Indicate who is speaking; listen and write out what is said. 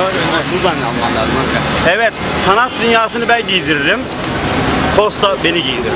Speaker 1: Yavaş yavaş.
Speaker 2: Şuradan alman lazım. Evet, sanat dünyasını ben giydiririm. Costa beni giydirir.